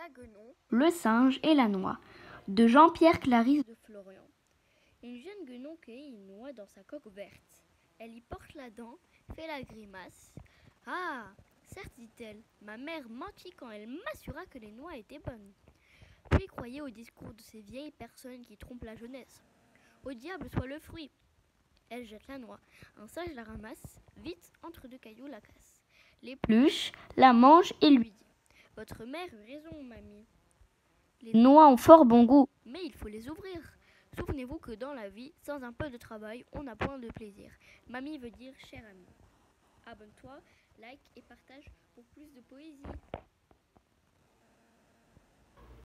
La guenon, Le singe et la noix de Jean-Pierre Clarisse de Florian. Une jeune guenon cueillit une noix dans sa coque verte. Elle y porte la dent, fait la grimace. Ah Certes, dit-elle, ma mère mentit quand elle m'assura que les noix étaient bonnes. Puis croyez au discours de ces vieilles personnes qui trompent la jeunesse. Au diable soit le fruit. Elle jette la noix. Un sage la ramasse, vite entre deux cailloux la casse. L'épluche, la mange et lui dit Votre mère eut raison, mamie. Les noix ont fort bon goût. Mais il faut les ouvrir. Souvenez-vous que dans la vie, sans un peu de travail, on n'a point de plaisir. Mamie veut dire cher ami. Abonne-toi, like et partage pour plus de poésie.